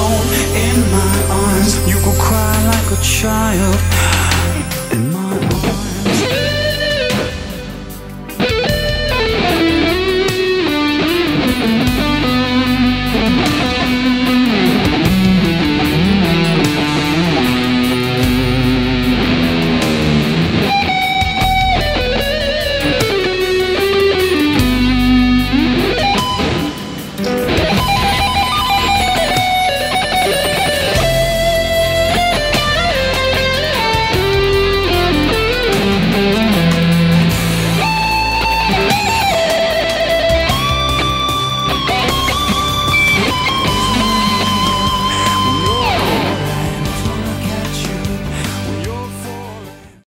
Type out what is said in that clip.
alone in my arms. You could cry like a child